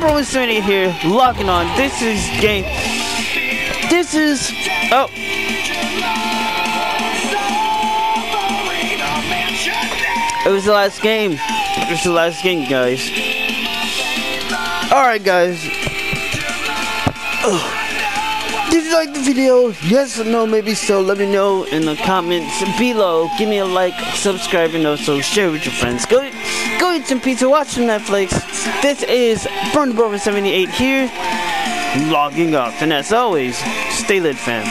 Bro 78 here, logging on. This is game. This is. Oh. It was the last game. It was the last game, guys. Alright, guys. Ugh. Did you like the video? Yes or no, maybe so. Let me know in the comments below. Give me a like, subscribe, and also share with your friends. Go, go eat some pizza, watch some Netflix. This is Burnable 78 here, logging off. And as always, stay lit, fam.